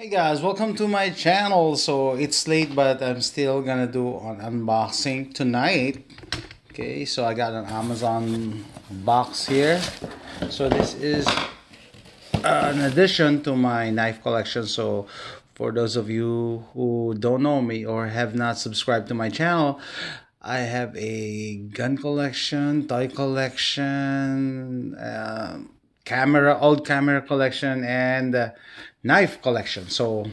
Hey guys, welcome to my channel. So it's late, but I'm still gonna do an unboxing tonight. Okay, so I got an Amazon box here. So this is an addition to my knife collection. So for those of you who don't know me or have not subscribed to my channel, I have a gun collection, toy collection, uh, camera, old camera collection, and uh, knife collection. So,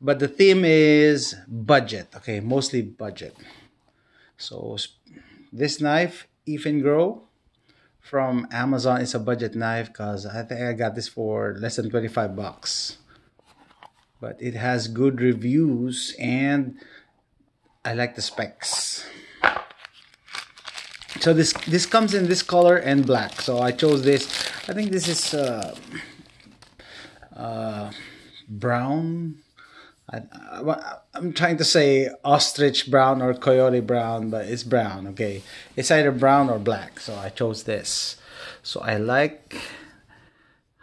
but the theme is budget. Okay, mostly budget. So this knife, Eafengrow from Amazon It's a budget knife because I think I got this for less than 25 bucks. But it has good reviews and I like the specs. So this this comes in this color and black. So I chose this. I think this is uh, uh, brown. I, am trying to say ostrich brown or coyote brown, but it's brown. Okay, it's either brown or black. So I chose this. So I like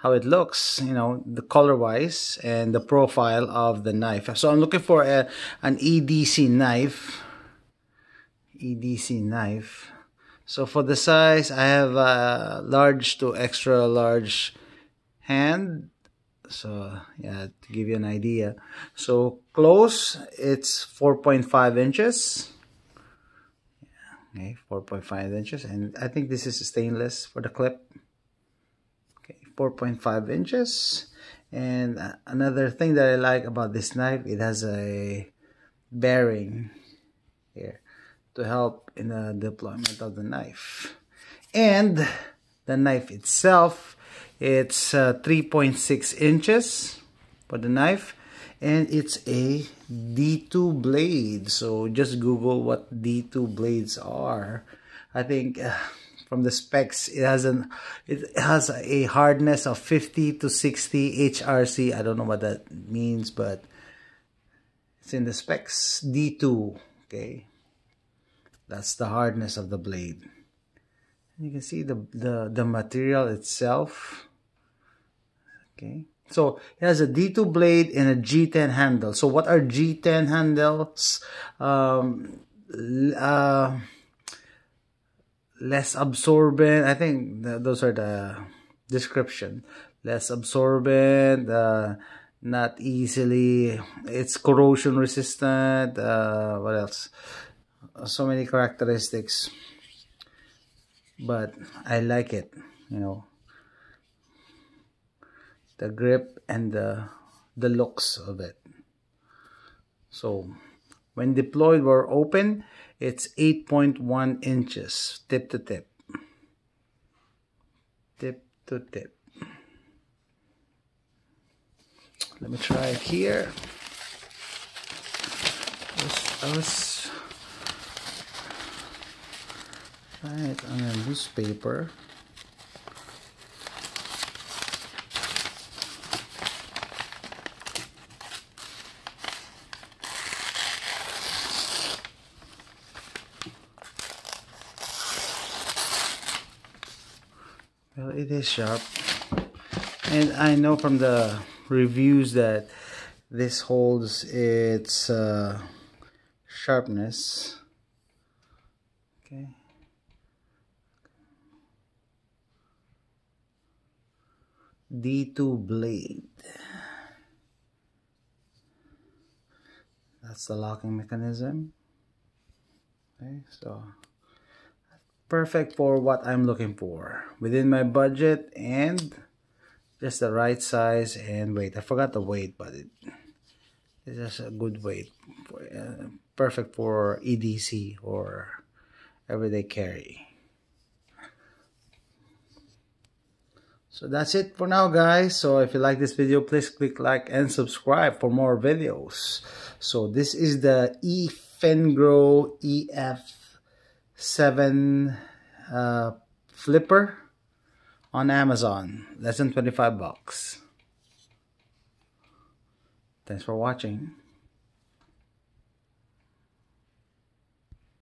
how it looks, you know, the color wise and the profile of the knife. So I'm looking for a, an EDC knife. EDC knife. So for the size, I have a large to extra large hand. So yeah to give you an idea. So close it's 4.5 inches. Okay 4.5 inches. And I think this is stainless for the clip. Okay 4.5 inches. And another thing that I like about this knife it has a bearing here to help in the deployment of the knife and the knife itself it's uh, 3.6 inches for the knife and it's a D2 blade. So just Google what D2 blades are. I think uh, from the specs it has an it has a hardness of 50 to 60 HRC. I don't know what that means, but it's in the specs D2. Okay, that's the hardness of the blade. And you can see the the the material itself Okay. So it has a D2 blade and a G10 handle. So what are G10 handles? Um, uh, less absorbent. I think those are the description. Less absorbent, uh, not easily, it's corrosion resistant. Uh, what else? So many characteristics. But I like it, you know. The grip and the the looks of it. So when deployed or open it's 8.1 inches tip to tip. Tip to tip. Let me try it here. Was try it on a newspaper. Well it is sharp. And I know from the reviews that this holds its uh, sharpness. Okay D2 blade. That's the locking mechanism. Okay so perfect for what I'm looking for. Within my budget and just the right size and weight. I forgot the weight but it is just a good weight. For, uh, perfect for EDC or everyday carry so that's it for now guys so if you like this video please click like and subscribe for more videos so this is the Eafengrow EF 7 uh, flipper on Amazon. Less than 25 bucks. Thanks for watching.